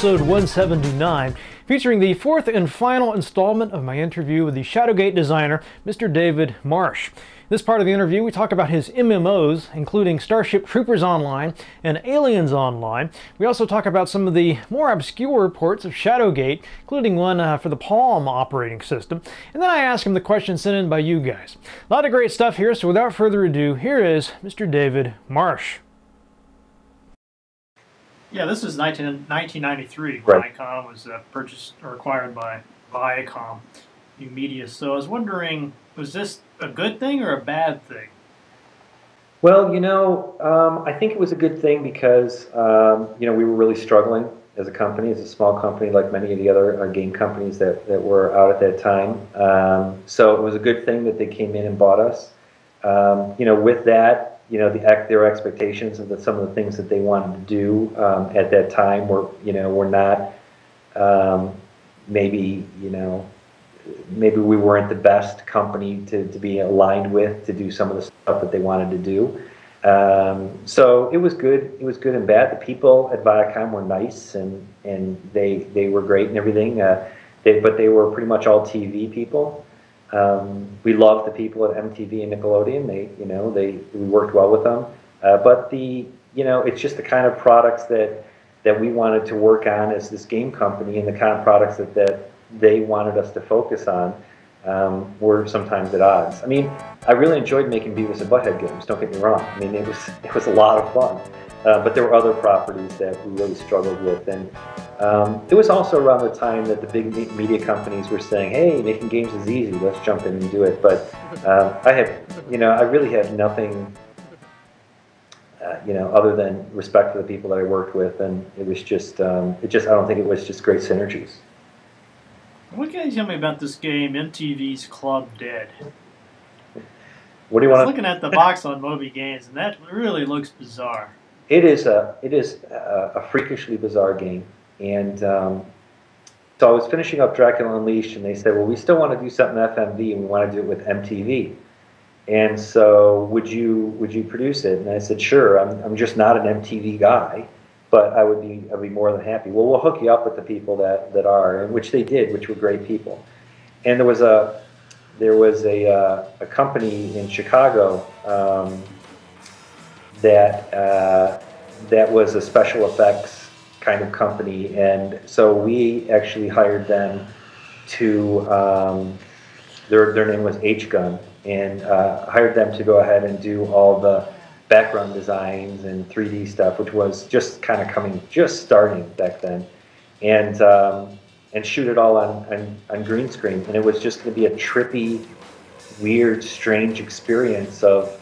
episode 179, featuring the fourth and final installment of my interview with the Shadowgate designer, Mr. David Marsh. This part of the interview, we talk about his MMOs, including Starship Troopers Online and Aliens Online. We also talk about some of the more obscure ports of Shadowgate, including one uh, for the Palm operating system. And then I ask him the question sent in by you guys. A lot of great stuff here, so without further ado, here is Mr. David Marsh. Yeah, this is 19, 1993 Right. when Icom was uh, purchased or acquired by Viacom New Media. So I was wondering, was this a good thing or a bad thing? Well, you know, um, I think it was a good thing because um, you know we were really struggling as a company, as a small company, like many of the other uh, game companies that, that were out at that time. Um, so it was a good thing that they came in and bought us. Um, you know, with that, you know, the their expectations of the, some of the things that they wanted to do um, at that time were, you know, were not um, maybe, you know, maybe we weren't the best company to, to be aligned with to do some of the stuff that they wanted to do. Um, so it was good. It was good and bad. The people at Viacom were nice and, and they they were great and everything. Uh, they, but they were pretty much all TV people. Um, we loved the people at MTV and Nickelodeon. They you know they we worked well with them. Uh, but the you know it's just the kind of products that that we wanted to work on as this game company and the kind of products that, that they wanted us to focus on um, were sometimes at odds. I mean, I really enjoyed making Beavis and Butthead games. Don't get me wrong. I mean, it was it was a lot of fun. Uh, but there were other properties that we really struggled with, and um, it was also around the time that the big media companies were saying, "Hey, making games is easy. Let's jump in and do it." But um, I have, you know, I really had nothing, uh, you know, other than respect for the people that I worked with, and it was just, um, it just, I don't think it was just great synergies. What can you tell me about this game, MTV's Club Dead? What do you I was want? looking at the box on Moby Games, and that really looks bizarre. It is a it is a, a freakishly bizarre game, and um, so I was finishing up Dracula Unleashed, and they said, "Well, we still want to do something FMV, and we want to do it with MTV." And so, would you would you produce it? And I said, "Sure. I'm I'm just not an MTV guy, but I would be I'd be more than happy. Well, we'll hook you up with the people that that are, which they did, which were great people. And there was a there was a uh, a company in Chicago." Um, that uh, that was a special effects kind of company, and so we actually hired them to. Um, their their name was H Gun, and uh, hired them to go ahead and do all the background designs and 3D stuff, which was just kind of coming, just starting back then, and um, and shoot it all on, on on green screen, and it was just going to be a trippy, weird, strange experience of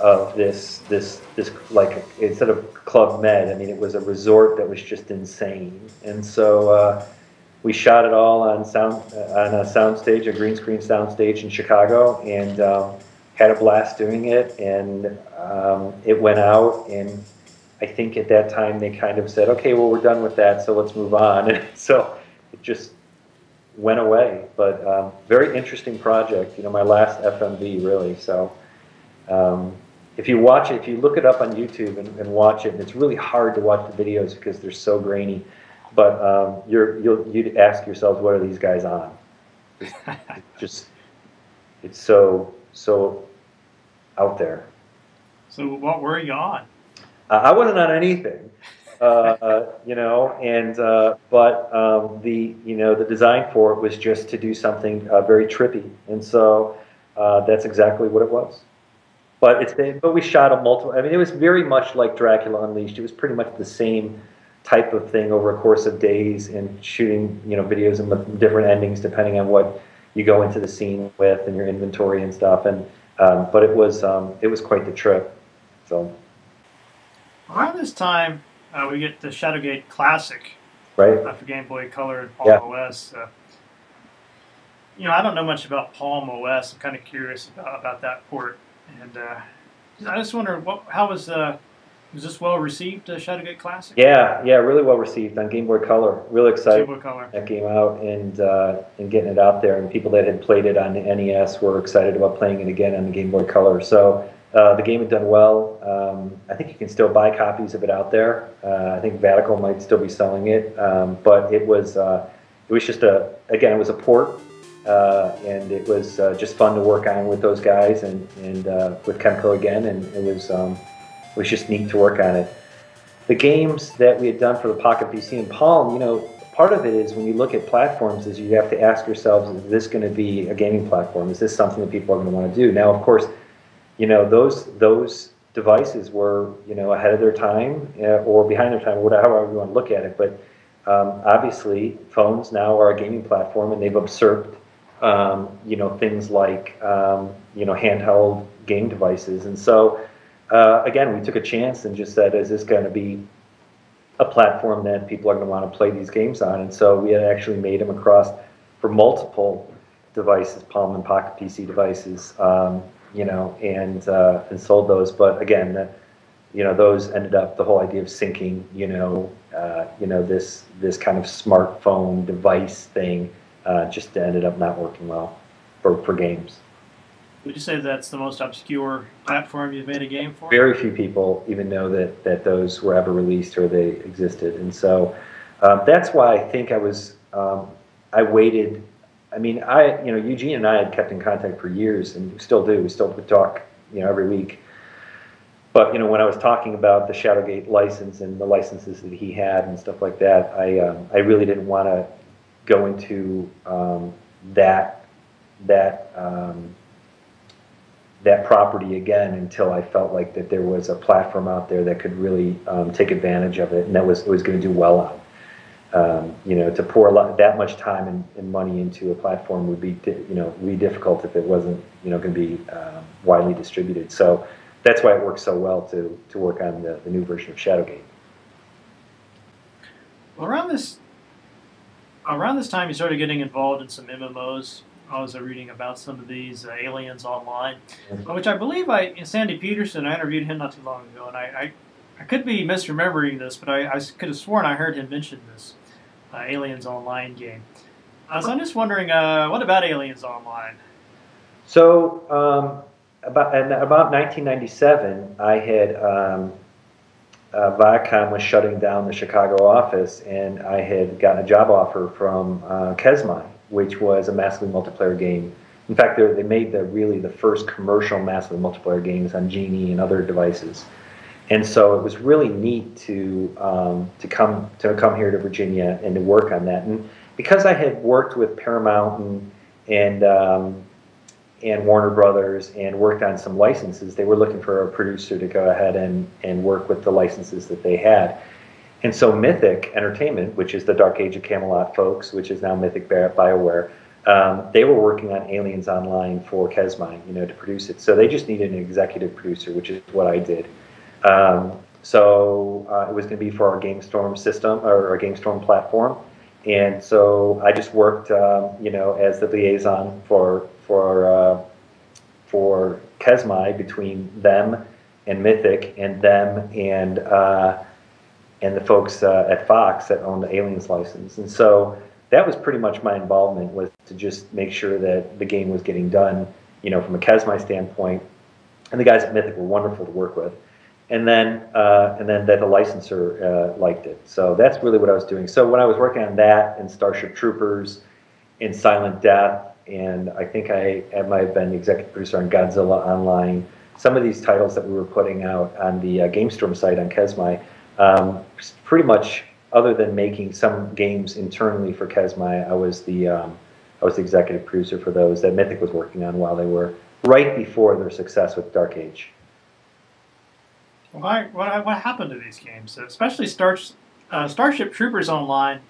of this this this like instead of club med i mean it was a resort that was just insane. And so uh, we shot it all on sound on a soundstage, a green screen soundstage in chicago and um, had a blast doing it. And um, it went out and i think at that time they kind of said okay well we're done with that so let's move on. And so it just went away. But um, very interesting project you know my last fmv really so um, if you watch it, if you look it up on YouTube and, and watch it, and it's really hard to watch the videos because they're so grainy. But um, you're you'll you'd ask yourselves, what are these guys on? It's, it's just it's so so out there. So, what were you on? Uh, I wasn't on anything, uh, uh, you know, and uh, but um, the you know the design for it was just to do something uh, very trippy, and so uh, that's exactly what it was. But it's but we shot a multiple. I mean, it was very much like Dracula Unleashed. It was pretty much the same type of thing over a course of days and shooting you know videos and with different endings depending on what you go into the scene with and your inventory and stuff. And um, but it was um, it was quite the trip. So Around this time, uh, we get the Shadowgate Classic right. uh, for Game Boy Color and Palm Yeah. OS. Uh, you know, I don't know much about Palm OS. I'm kind of curious about, about that port, and uh, I just wonder what how was uh, was this well received? Uh, Shadowgate Classic. Yeah, yeah, really well received on Game Boy Color. Really Game excited Boy Color. that came out and uh, and getting it out there. And people that had played it on the NES were excited about playing it again on the Game Boy Color. So Uh, the game had done well. Um, I think you can still buy copies of it out there. Uh, I think Vatical might still be selling it, um, but it was uh, it was just a again it was a port, uh, and it was uh, just fun to work on with those guys and and uh, with Kemco again, and it was um, it was just neat to work on it. The games that we had done for the Pocket PC and Palm, you know, part of it is when you look at platforms, is you have to ask yourselves, is this going to be a gaming platform? Is this something that people are going to want to do? Now, of course you know those those devices were you know ahead of their time uh, or behind their time, whatever you want to look at it. But um, obviously, phones now are a gaming platform, and they've usurped um, you know things like um, you know handheld game devices. And so uh, again, we took a chance and just said, is this going to be a platform that people are going to want to play these games on? And so we had actually made them across for multiple devices, Palm and Pocket PC devices. Um, you know, and uh, and sold those. But again, the, you know, those ended up the whole idea of syncing, you know, uh, you know this this kind of smartphone device thing uh, just ended up not working well for, for games. Would you say that's the most obscure platform you've made a game for? Very few people even know that that those were ever released or they existed, and so um, that's why I think I was um, I waited I mean, I, you know, Eugene and I had kept in contact for years, and we still do. We still talk, you know, every week. But you know, when I was talking about the Shadowgate license and the licenses that he had and stuff like that, I, um, I really didn't want to go into um, that that um, that property again until I felt like that there was a platform out there that could really um, take advantage of it, and that was was going to do well on um, you know, to pour a lot, that much time and, and, money into a platform would be, you know, be difficult if it wasn't, you know, going to be um, widely distributed. So that's why it works so well to, to work on the, the new version of Shadowgate. Well, around this, around this time, you started getting involved in some MMOs. I was reading about some of these uh, aliens online, which I believe I Sandy Petersen. I interviewed him not too long ago, and I, I I could be misremembering this, but I, I could have sworn I heard him mention this uh, Aliens Online game. Uh, so I'm just wondering, uh, what about Aliens Online? So um, about about 1997, I had um, uh, Viacom was shutting down the Chicago office, and I had gotten a job offer from uh, Kesmai, which was a massively multiplayer game. In fact, they made the really the first commercial massively multiplayer games on Genie and other devices and so it was really neat to um, to come to come here to Virginia and to work on that. And because I had worked with Paramount and and, um, and Warner Brothers and worked on some licenses, they were looking for a producer to go ahead and and work with the licenses that they had. And so Mythic Entertainment, which is the Dark Age of Camelot folks, which is now Mythic BioWare, um, they were working on Aliens Online for Kesmai, you know, to produce it. So they just needed an executive producer, which is what I did. Um, so uh, it was going to be for our GameStorm system or our GameStorm platform, and so I just worked, um, you know, as the liaison for for uh, for Kesmai between them and Mythic, and them and uh, and the folks uh, at Fox that own the Aliens license, and so that was pretty much my involvement was to just make sure that the game was getting done, you know, from a Kesmai standpoint, and the guys at Mythic were wonderful to work with and then uh, and then that the licensor uh, liked it. So that's really what I was doing. So when I was working on that and Starship Troopers, in Silent Death, and I think I, I might have been executive producer on Godzilla Online. Some of these titles that we were putting out on the uh, GameStorm site on Kesmai, um, pretty much other than making some games internally for Kesmai, I was the um, I was the executive producer for those that Mythic was working on while they were right before their success with Dark Age. Why, what, what happened to these games? Especially Star, uh, Starship Troopers Online.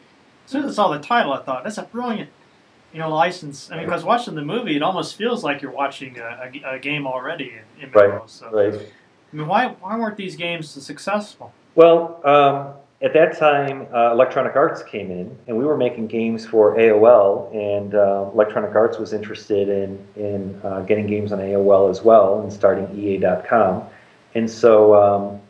As soon as I saw the title, I thought, that's a brilliant you know, license. I mean, because watching the movie, it almost feels like you're watching a, a, a game already in, in right, so, right. I mean, why, why weren't these games successful? Well, um, at that time, uh, Electronic Arts came in, and we were making games for AOL, and uh, Electronic Arts was interested in, in uh, getting games on AOL as well, and starting EA.com. And so um,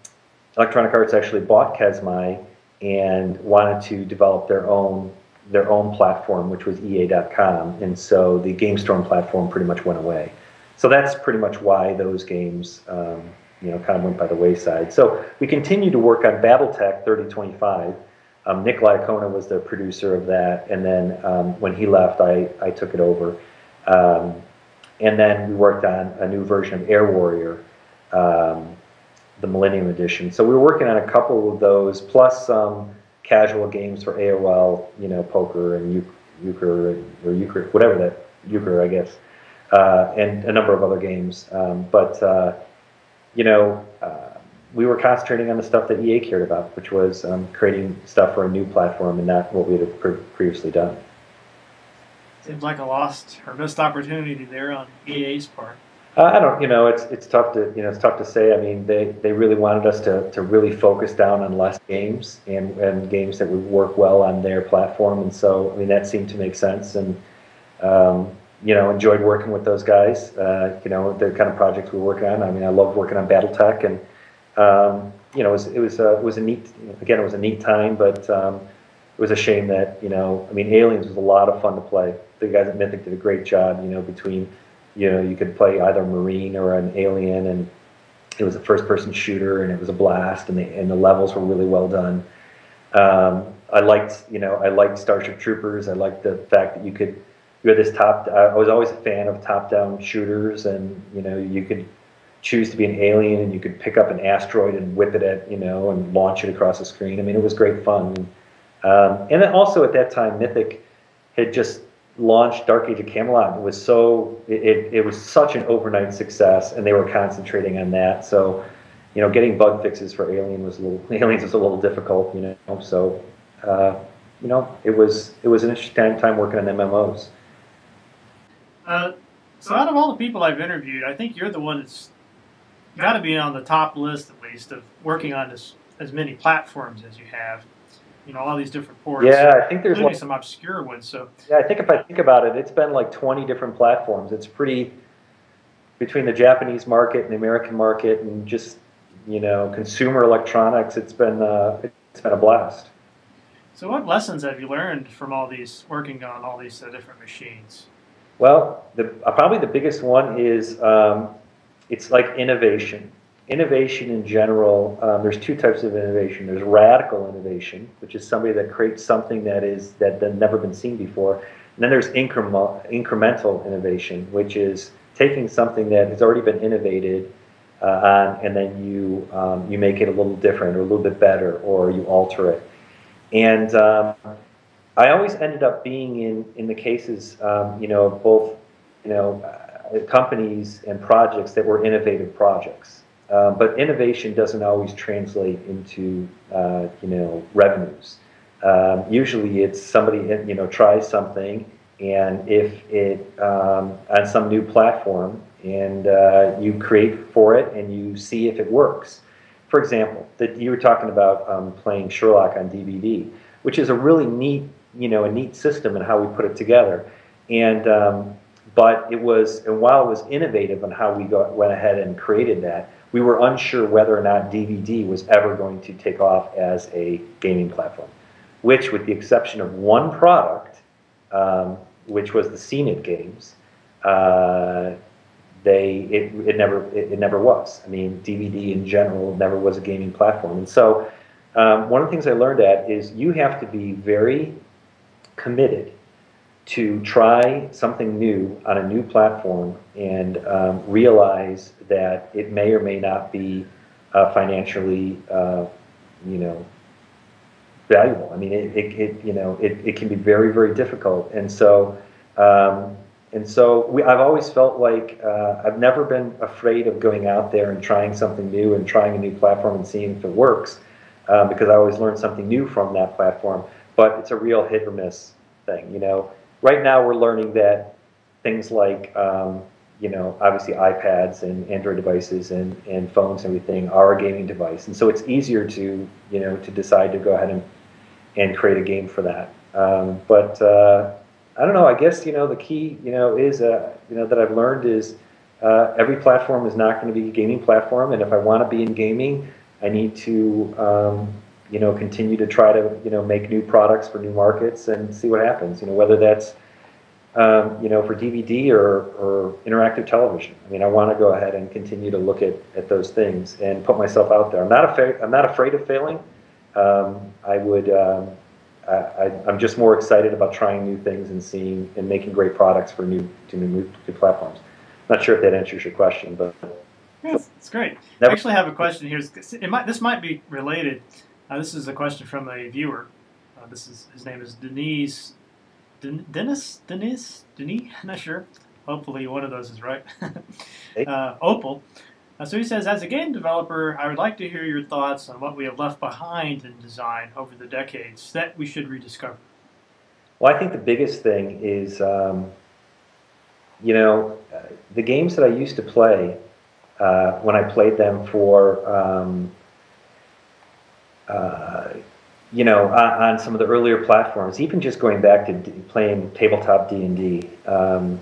Electronic Arts actually bought Kesmai and wanted to develop their own their own platform, which was EA.com. And so the GameStorm platform pretty much went away. so that's pretty much why those games, um, you know, kind of went by the wayside. So we continue to work on BattleTech 3025. Um, Nick was the producer of that, and then um, when he left, I, I took it over. Um, and then we worked on a new version of Air Warrior, um, the Millennium Edition. So we were working on a couple of those, plus some casual games for AOL, you know, poker and euchre or euchre, whatever that euchre, I guess, uh, and a number of other games. Um, but uh, you know, uh, we were concentrating on the stuff that EA cared about, which was um, creating stuff for a new platform and not what we had pre- previously done. Seems like a lost or missed opportunity there on EA's part. Uh, I don't, you know, it's it's tough to you know it's tough to say. I mean, they, they really wanted us to, to really focus down on less games and, and games that would work well on their platform, and so I mean that seemed to make sense, and um, you know enjoyed working with those guys. Uh, you know, the kind of projects we were working on. I mean, I love working on BattleTech, and um, you know, it was it was a, it was a neat again it was a neat time, but um, it was a shame that you know I mean Aliens was a lot of fun to play the guys at Mythic did a great job. You know, between you know you could play either Marine or an Alien, and it was a first-person shooter, and it was a blast, and the and the levels were really well done. Um, I liked you know I liked Starship Troopers. I liked the fact that you could you had this top. I was always a fan of top-down shooters, and you know you could choose to be an alien and you could pick up an asteroid and whip it at you know and launch it across the screen. I mean, it was great fun. Um, and then also at that time, Mythic had just launched Dark Age of Camelot was so it, it was such an overnight success, and they were concentrating on that. So, you know, getting bug fixes for Alien was a little Aliens was a little difficult, you know. So, uh, you know, it was it was an interesting time working on MMOs. Uh, so, out of all the people I've interviewed, I think you're the one that's got to be on the top list at least of working on as as many platforms as you have you know all these different ports. Yeah, I think there's like, some obscure ones. So yeah, I think if I think about it, it's been like 20 different platforms. It's pretty between the Japanese market and the American market, and just you know consumer electronics. It's been uh, it's been a blast. So, what lessons have you learned from all these working on all these uh, different machines? Well, the, uh, probably the biggest one is um, it's like innovation innovation in general, um, there's two types of innovation. There's radical innovation, which is somebody that creates something that is that has never been seen before. And then there's incremental, incremental innovation, which is taking something that has already been innovated uh, on, and then you um, you make it a little different or a little bit better, or you alter it. And um, I always ended up being in in the cases, um, you know, both you know uh, companies and projects that were innovative projects. Uh, but innovation doesn't always translate into uh, you know revenues. Um, usually, it's somebody you know tries something, and if it um, on some new platform, and uh, you create for it, and you see if it works. For example, that you were talking about um, playing Sherlock on DVD, which is a really neat you know a neat system and how we put it together, and um, but it was and while it was innovative on how we got, went ahead and created that we were unsure whether or not DVD was ever going to take off as a gaming platform, which, with the exception of one product, um, which was the CNET games, uh, they it, it never it, it, never was. I mean, DVD in general never was a gaming platform, and so um, one of the things I learned at is you have to be very committed to try something new on a new platform and um, realize that it may or may not be uh, financially, uh, you know, valuable. I mean, it, it, it, you know, it, it can be very, very difficult. And so, um, and so we, I've always felt like uh, I've never been afraid of going out there and trying something new and trying a new platform and seeing if it works, um, because I always learn something new from that platform. But it's a real hit or miss thing, you know right now we're learning that things like um, you know obviously iPads and Android devices and, and phones and everything are a gaming device, and so it's easier to you know to decide to go ahead and and create a game for that. Um, but uh, I don't know. I guess you know the key you know is uh, you know that I've learned is uh, every platform is not going to be a gaming platform, and if I want to be in gaming, I need to um, you know, continue to try to, you know, make new products for new markets and see what happens. You know, whether that's, um, you know, for DVD or, or interactive television. I mean, I want to go ahead and continue to look at, at those things and put myself out there. I'm not afraid. I'm not afraid of failing. Um, I would. Um, I, am just more excited about trying new things and seeing and making great products for new to new, new platforms. Not sure if that answers your question, but yes, it's great. Never, I actually have a question here. It might, this might be related. Uh, this is a question from a viewer. Uh, this is his name is Denise Dennis, Denise, Denis, I'm not sure. Hopefully one of those is right. uh, Opal. Uh, so he says, as a game developer, I would like to hear your thoughts on what we have left behind in design over the decades that we should rediscover. Well, I think the biggest thing is, um, you know, uh, the games that I used to play uh, when I played them for um, uh, you know, on, on, some of the earlier platforms, even just going back to d- playing tabletop D and D, um,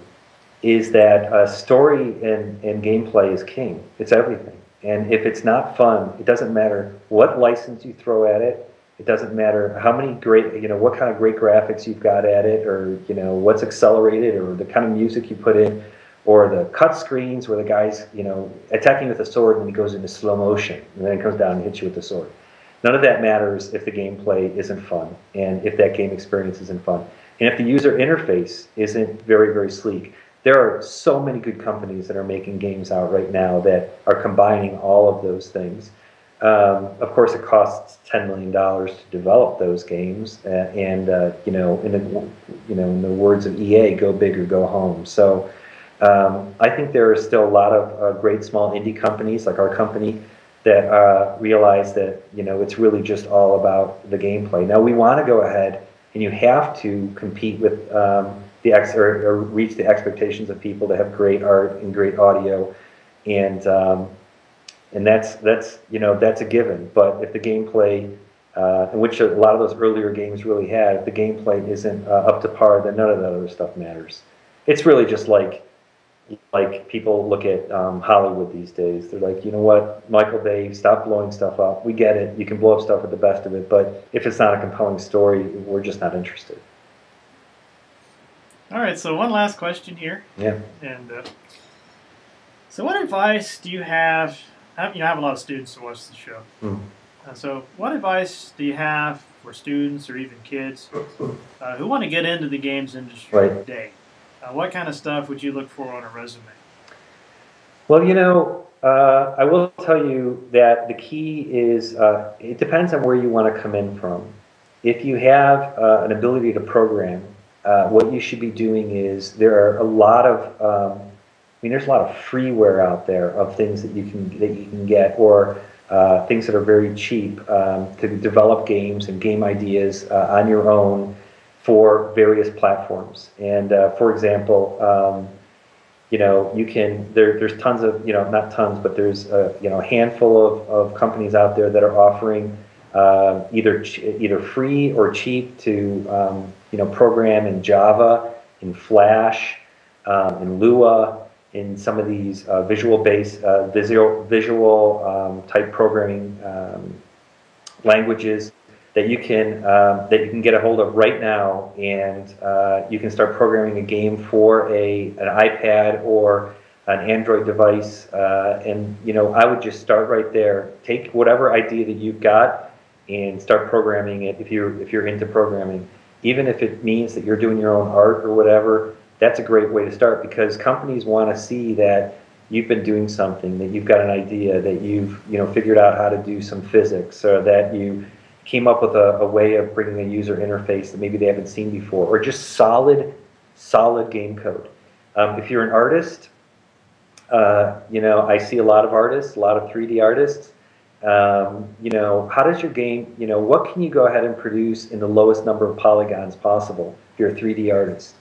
is that uh, story and, and gameplay is king. It's everything. And if it's not fun, it doesn't matter what license you throw at it. It doesn't matter how many great, you know, what kind of great graphics you've got at it, or you know, what's accelerated, or the kind of music you put in, or the cut screens where the guy's, you know, attacking with a sword and he goes into slow motion, and then he comes down and hits you with the sword None of that matters if the gameplay isn't fun and if that game experience isn't fun. And if the user interface isn't very, very sleek. There are so many good companies that are making games out right now that are combining all of those things. Um, of course, it costs ten million dollars to develop those games, uh, and uh, you know, in the you know, in the words of EA, "Go big or go home." So, um, I think there are still a lot of uh, great small indie companies like our company that uh, realize that you know it's really just all about the gameplay. Now we want to go ahead, and you have to compete with um, the ex or, or, reach the expectations of people that have great art and great audio, and um, and that's that's you know that's a given. But if the gameplay, uh, which a lot of those earlier games really had, if the gameplay isn't uh, up to par, then none of that other stuff matters. It's really just like like people look at um, Hollywood these days. They're like, you know what, Michael Bay, stop blowing stuff up. We get it. You can blow up stuff with the best of it, but if it's not a compelling story, we're just not interested. All right. So one last question here. Yeah. And uh, so, what advice do you have? You know, I have a lot of students who watch the show. Mm. Uh, so, what advice do you have for students or even kids uh, who want to get into the games industry right. today? Uh, what kind of stuff would you look for on a resume? Well, you know, uh, I will tell you that the key is uh, it depends on where you want to come in from. If you have uh, an ability to program, uh, what you should be doing is there are a lot of um, I mean, there's a lot of freeware out there of things that you can that you can get, or uh, things that are very cheap um, to develop games and game ideas on your own for various platforms. And uh, for example, um, you know, you can there, there's tons of you know not tons, but there's a, you know a handful of, of companies out there that are offering uh, either either free or cheap to um, you know program in Java, in Flash, um, in Lua, in some of these uh, visual-based uh, visual visual um, type programming um, languages that you can um, that you can get a hold of right now, and uh, you can start programming a game for a an iPad or an Android device. Uh, and you know, I would just start right there. Take whatever idea that you've got and start programming it. If you're if you're into programming, even if it means that you're doing your own art or whatever, that's a great way to start because companies want to see that you've been doing something, that you've got an idea, that you've you know figured out how to do some physics, or that you came up with a, a, way of bringing a user interface that maybe they haven't seen before, or just solid, solid game code. Um, if you're an artist, uh, you know, I see a lot of artists, a lot of 3D artists. Um, you know, how does your game, you know, what can you go ahead and produce in the lowest number of polygons possible if you're a 3D artist?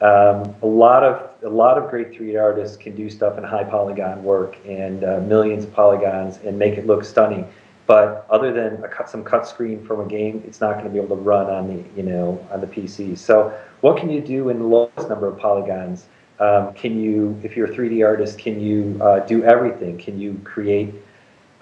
Um, a lot of a lot of great 3D artists can do stuff in high polygon work and uh, millions of polygons and make it look stunning. But other than a cut, some cut screen from a game, it's not going to be able to run on the you know on the PC. So what can you do in the lowest number of polygons? Um, can you, if you're a 3D artist, can you uh, do everything? Can you create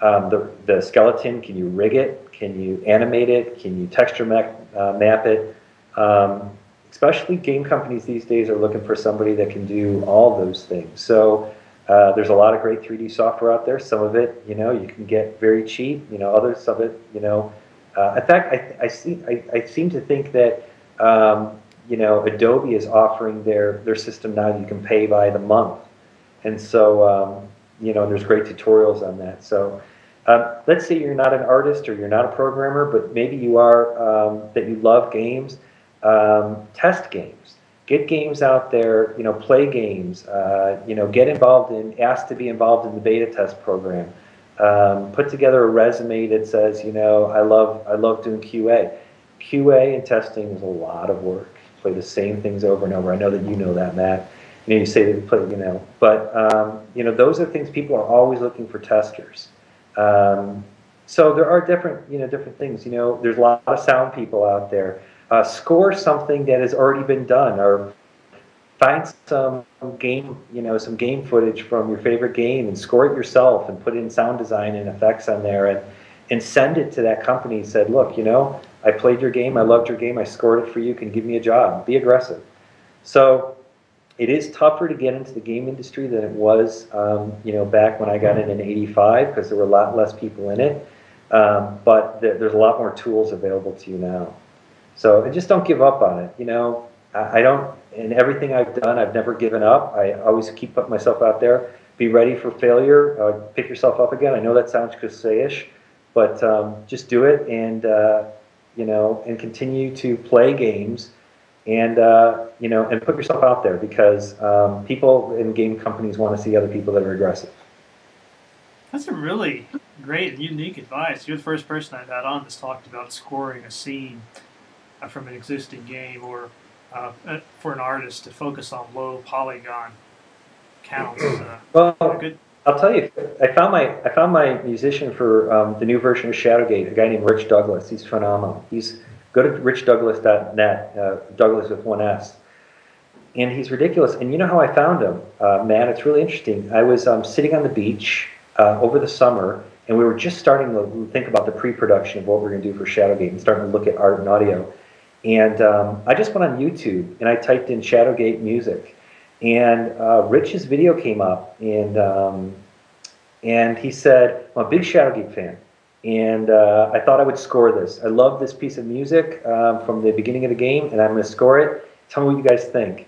um, the, the skeleton? Can you rig it? Can you animate it? Can you texture map, uh, map it? Um, especially game companies these days are looking for somebody that can do all those things. So uh, there's a lot of great 3D software out there. Some of it, you know, you can get very cheap. You know, others of it, you know. Uh, in fact, I, I see. I, I seem to think that um, you know Adobe is offering their their system now. You can pay by the month, and so um, you know, And there's great tutorials on that. So. Um, let's say you're not an artist or you're not a programmer, but maybe you are um, that you love games. Um, test games get games out there, you know, play games, uh, you know, get involved in, ask to be involved in the beta test program. Um, put together a resume that says, you know, I love, I love doing QA. QA and testing is a lot of work. Play the same things over and over. I know that you know that, Matt. You know, you say that you play, you know, but um, you know, those are things people are always looking for testers. Um, so there are different, you know, different things. You know, there's a lot of sound people out there uh, score something that has already been done or find some game you know some game footage from your favorite game and score it yourself and put in sound design and effects on there and and send it to that company and said look you know i played your game i loved your game i scored it for you can give me a job be aggressive. So it is tougher to get into the game industry than it was um, you know back when i got in in 85 because there were a lot less people in it. Um, but there, there's a lot more tools available to you now so I just don't give up on it. You know, I, I don't. In everything I've done, I've never given up. I always keep putting myself out there. Be ready for failure. Uh, pick yourself up again. I know that sounds cliche-ish, but um, just do it and uh, you know, and continue to play games and uh, you know, and put yourself out there because um, people in game companies want to see other people that are aggressive. That's a really great and unique advice. You're the first person I've had on that's talked about scoring a scene from an existing game or uh, uh, for an artist to focus on low polygon counts. Uh, well, good. I'll tell you, I found my I found my musician for um, the new version of Shadowgate, a guy named Rich Douglas. He's phenomenal. He's go to richdouglas.net, uh, Douglas with one S, and he's ridiculous. And you know how I found him, uh, Matt? It's really interesting. I was um, sitting on the beach uh, over the summer, and we were just starting to think about the pre-production of what we're going to do for Shadowgate and starting to look at art and audio. And um, I just went on YouTube and I typed in Shadowgate music, and uh, Rich's video came up, and um, and he said, "I'm a big Shadowgate fan, and uh, I thought I would score this. I love this piece of music um, from the beginning of the game, and I'm going to score it. Tell me what you guys think."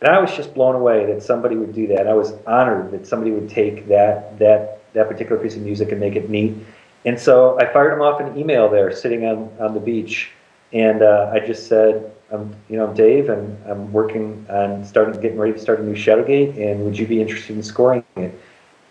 And I was just blown away that somebody would do that. I was honored that somebody would take that that that particular piece of music and make it neat. And so I fired him off an email there, sitting on on the beach and uh, I just said, I'm, you know, I'm Dave, and I'm working on starting, getting ready to start a new Shadowgate, and would you be interested in scoring it?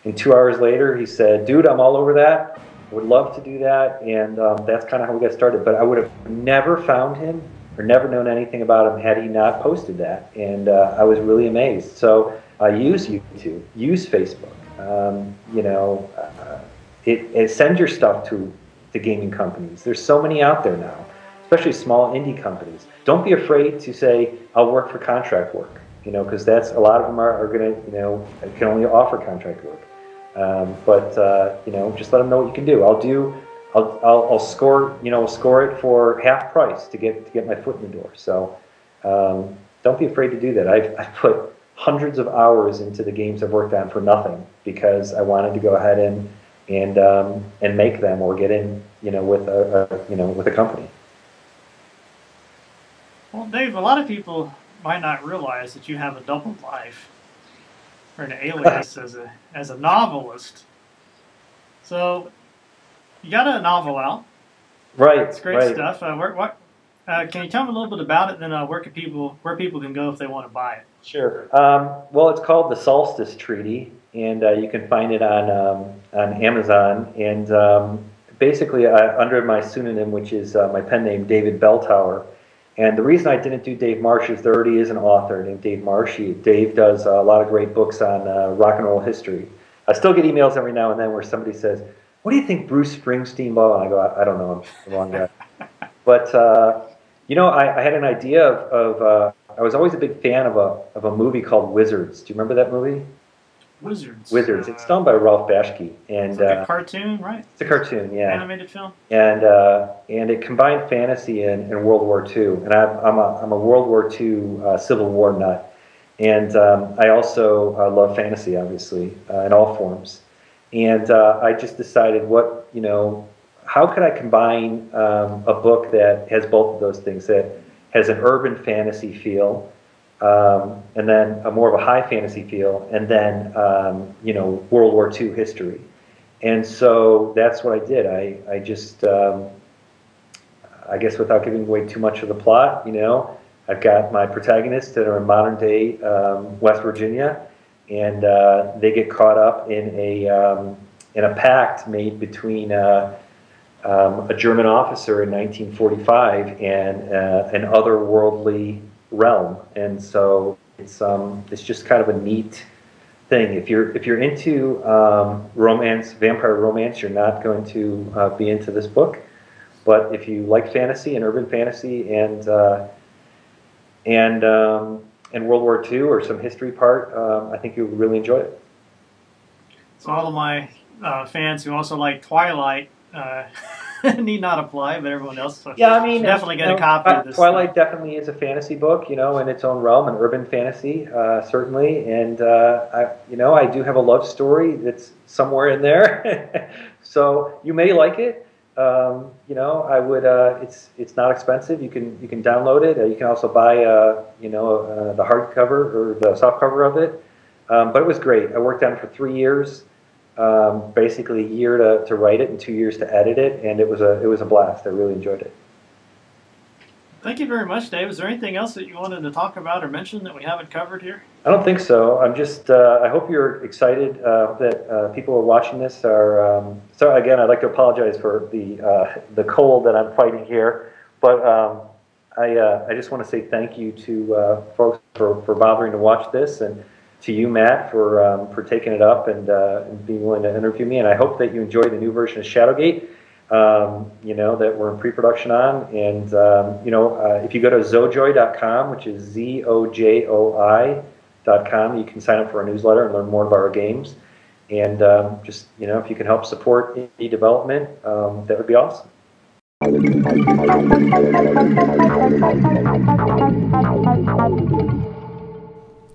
And two hours later, he said, dude, I'm all over that. Would love to do that, and um, that's kind of how we got started. But I would have never found him or never known anything about him had he not posted that, and uh, I was really amazed. So I uh, use YouTube, use Facebook. Um, you know, uh, it, it send your stuff to the gaming companies. There's so many out there now especially small indie companies. Don't be afraid to say, I'll work for contract work, you know, because that's a lot of them are, are going to, you know, can only offer contract work. Um, but, uh, you know, just let them know what you can do. I'll do, I'll, I'll, I'll, score, you know, score it for half price to get, to get my foot in the door. So um, don't be afraid to do that. I've, I've put hundreds of hours into the games I've worked on for nothing because I wanted to go ahead and, and, um, and make them or get in, you know, with a, a you know, with a company. Well, Dave, a lot of people might not realize that you have a double life or an alias as a as a novelist. So, you got a novel out. Right. It's great right. stuff. Uh, where, what, uh, can you tell me a little bit about it? Then, uh, where can people where people can go if they want to buy it? Sure. Um, well, it's called the Solstice Treaty, and uh, you can find it on um, on Amazon. And um, basically, uh, under my pseudonym, which is uh, my pen name, David Belltower and the reason I didn't do Dave Marsh is there already is an author named Dave Marsh. He, Dave does a lot of great books on uh, rock and roll history. I still get emails every now and then where somebody says, "What do you think Bruce Springsteen?" Blah, and I go, "I, I don't know. I'm the wrong guy." but uh, you know, I, I, had an idea of. of uh, I was always a big fan of a of a movie called Wizards. Do you remember that movie? Wizards. Wizards. Uh, It's done by Ralph Bakshi, and it's like uh, a cartoon, right? it's a cartoon, yeah. Animated film. and uh, and it combined fantasy and, and World War II. And I'm, I'm a I'm a World War II uh, Civil War nut, and um, I also uh, love fantasy, obviously, uh, in all forms. And uh, I just decided, what you know, how could I combine um, a book that has both of those things that has an urban fantasy feel. Um, and then a more of a high fantasy feel, and then um, you know World War II history. And so that's what I did. I, I just, um, I guess without giving away too much of the plot, you know, I've got my protagonists that are in modern day um, West Virginia, and uh, they get caught up in a, um, in a pact made between uh, um, a German officer in 1945 and uh, an otherworldly realm. And so it's, um, it's just kind of a neat thing. If you're if you're into um, romance, vampire romance, you're not going to uh, be into this book. But if you like fantasy and urban fantasy and uh, and um, and World War II or some history part, um, I think you'll really enjoy it. So all of my uh, fans who also like Twilight uh, need not apply, but everyone else Yeah, I mean, definitely get you a copy of this. Twilight definitely is a fantasy book, you know, in its own realm, an urban fantasy, uh, certainly. And uh, I, you know, I do have a love story that's somewhere in there, so you may like it. Um, you know, I would. Uh, it's it's not expensive. You can you can download it. Uh, you can also buy, uh, you know, uh, the hardcover or the soft cover of it. Um, but it was great. I worked on it for three years um, basically a year to, to write it and two years to edit it, and it was a it was a blast. I really enjoyed it. Thank you very much, Dave. Is there anything else that you wanted to talk about or mention that we haven't covered here? I don't think so. I'm just uh, I hope you're excited uh, that uh, people who are watching this are. Um, so again, I'd like to apologize for the uh, the cold that I'm fighting here, but um, I uh, I just want to say thank you to uh, folks for, for bothering to watch this and. To you, Matt, for um, for taking it up and, and being willing to interview me, and I hope that you enjoy the new version of Shadowgate. um, you know, that we're in pre-production on. And, um, you know, uh, if you go to zojoi.com, which is Z-O-J-O-I.com, you can sign up for our newsletter and learn more about our games. And um, just, you know, if you can help support indie development, um, that would be awesome.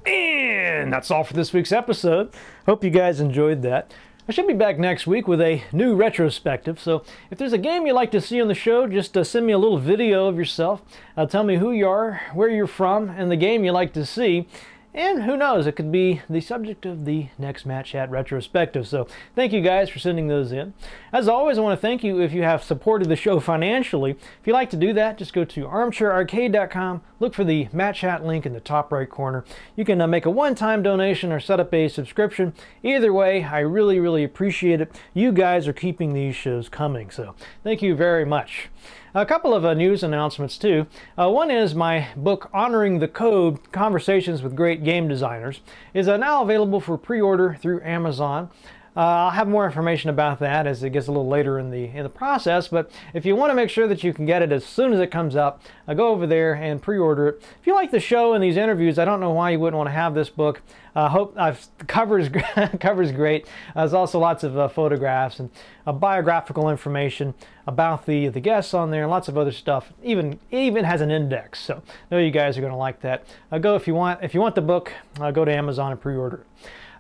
And that's all for this week's episode. Hope you guys enjoyed that. I should be back next week with a new retrospective, so if there's a game you'd like to see on the show, just uh, send me a little video of yourself. Uh, tell me who you are, where you're from, and the game you'd like to see. And who knows, it could be the subject of the next Matt Chat retrospective. So thank you guys for sending those in. As always, I want to thank you if you have supported the show financially. If you'd like to do that, just go to armchairarcade.com, look for the Matt Chat link in the top right corner. You can uh, make a one-time donation or set up a subscription. Either way, I really, really appreciate it. You guys are keeping these shows coming, so thank you very much. A couple of uh, news announcements too. Uh, one is my book, Honoring the Code Conversations with Great Game Designers, is uh, now available for pre order through Amazon. Uh, I'll have more information about that as it gets a little later in the in the process. But if you want to make sure that you can get it as soon as it comes out, uh, go over there and pre-order it. If you like the show and these interviews, I don't know why you wouldn't want to have this book. I uh, hope I've, the covers covers great. Uh, there's also lots of uh, photographs and biographical information about the the guests on there, and lots of other stuff. Even even has an index, so I know you guys are going to like that. Uh, go if you want if you want the book. go to Amazon and pre-order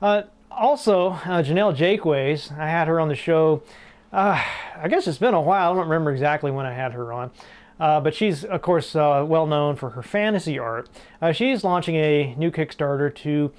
it also, uh, Jennell Jaquays, I had her on the show. Uh, I guess it's been a while. I don't remember exactly when I had her on. Uh, but she's, of course, uh, well known for her fantasy art. Uh, she's launching a new Kickstarter to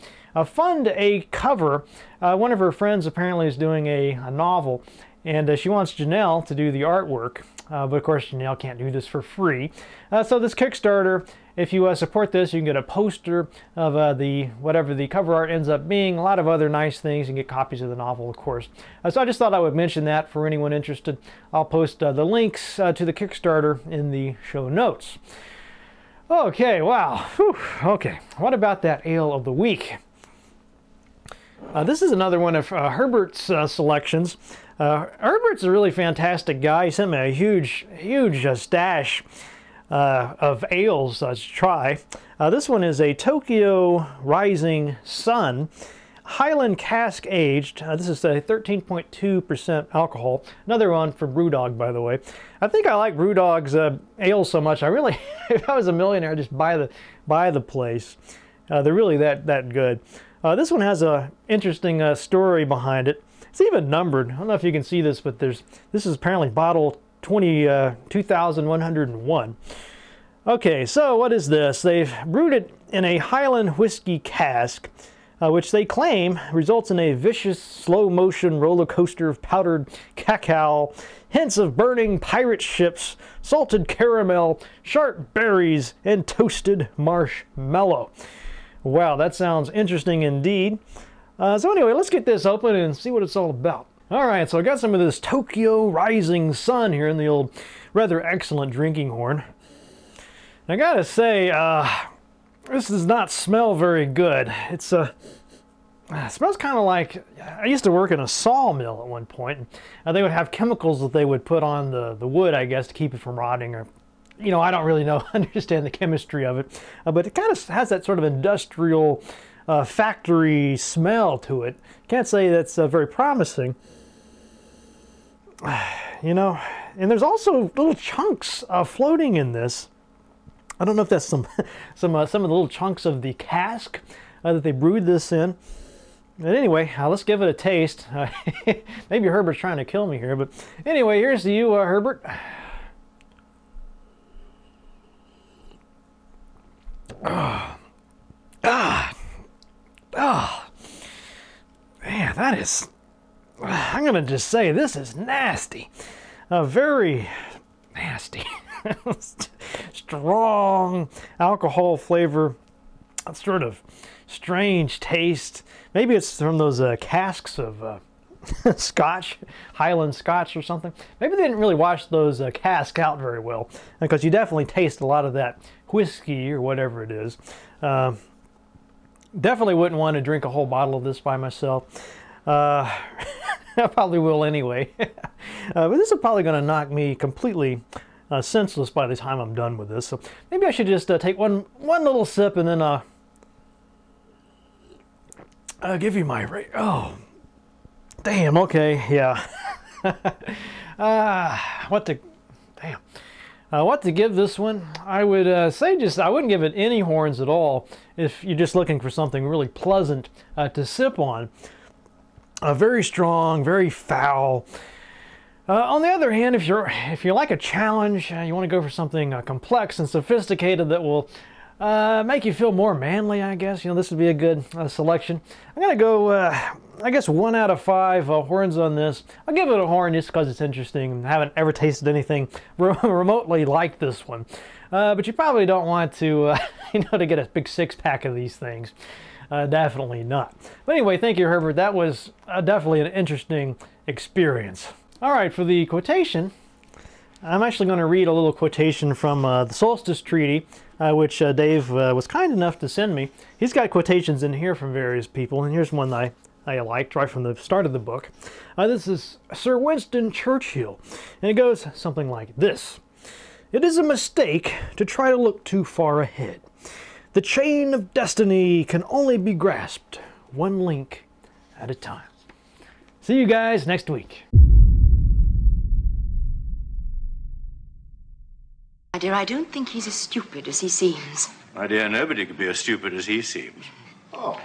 fund a cover. one of her friends apparently is doing a, a novel, and she wants Jennell to do the artwork. Uh, but of course, Janelle can't do this for free. Uh, so this Kickstarter, if you uh, support this, you can get a poster of the whatever the cover art ends up being. A lot of other nice things, and get copies of the novel, of course. so I just thought I would mention that for anyone interested. I'll post the links to the Kickstarter in the show notes. Okay, wow. Whew. Okay, what about that ale of the week? Uh, this is another one of uh, Herbert's uh, selections. Herbert's a really fantastic guy. He sent me a huge, huge stash of ales to try. this one is a Tokyo Rising Sun. Highland Cask Aged. Uh, this is a 13.2% alcohol. Another one from Brewdog, by the way. I think I like Brewdog's uh, so much. I really, if I was a millionaire, I'd just buy the buy the place. Uh, they're really that that good. Uh, this one has a interesting uh, story behind it. It's even numbered. I don't know if you can see this, but there's this is apparently bottle 20 uh, 2101. Okay, so what is this? They've brewed it in a Highland whiskey cask, uh, which they claim results in a vicious, slow motion roller coaster of powdered cacao, hints of burning pirate ships, salted caramel, sharp berries, and toasted marshmallow. Wow, that sounds interesting indeed. Uh, so, anyway, let's get this open and see what it's all about. All right, so I got some of this Tokyo Rising Sun here in the old rather excellent drinking horn. I gotta say, uh, this does not smell very good. It's a. Uh, it smells kind of like I used to work in a sawmill at one point. Uh, they would have chemicals that they would put on the, the wood, I guess, to keep it from rotting. Or, you know, I don't really know, understand the chemistry of it, uh, but it kind of has that sort of industrial, uh, factory smell to it. Can't say that's very promising. You know, and there's also little chunks floating in this. I don't know if that's some some uh, some of the little chunks of the cask uh, that they brewed this in. But anyway, uh, let's give it a taste. maybe Herbert's trying to kill me here, but anyway, here's to you, uh, Herbert. Ah, ah, ah, man, that is. I'm gonna just say this is nasty, A very nasty. strong alcohol flavor, sort of strange taste. Maybe it's from those uh, casks of uh, scotch, Highland scotch or something. Maybe they didn't really wash those uh, casks out very well because you definitely taste a lot of that whiskey or whatever it is. Um, definitely wouldn't want to drink a whole bottle of this by myself. Uh, I probably will anyway. uh, but this is probably going to knock me completely uh, senseless by the time I'm done with this. So maybe I should just uh, take one one little sip and then uh, uh give you my rate. Oh, damn. Okay, yeah. Ah, what the Damn. Uh, what to give this one? I would uh, say just I wouldn't give it any horns at all if you're just looking for something really pleasant uh, to sip on. Uh, very strong, very foul. Uh, on the other hand, if you're if you like a challenge, uh, you want to go for something uh, complex and sophisticated that will uh, make you feel more manly, I guess. You know, this would be a good uh, selection. I'm gonna go, uh, I guess, one out of five horns on this. I'll give it a horn just because it's interesting. I haven't ever tasted anything remotely like this one, but you probably don't want to, you know, to get a big six pack of these things. Definitely not. But anyway, thank you, Herbert. That was definitely an interesting experience. All right, for the quotation, I'm actually going to read a little quotation from uh, the Solstice Treaty, uh, which uh, Dave uh, was kind enough to send me. He's got quotations in here from various people, and here's one I, I liked right from the start of the book. Uh, this is Sir Winston Churchill, and it goes something like this It is a mistake to try to look too far ahead. The chain of destiny can only be grasped one link at a time. See you guys next week. My dear, I don't think he's as stupid as he seems. My dear, nobody could be as stupid as he seems. Oh,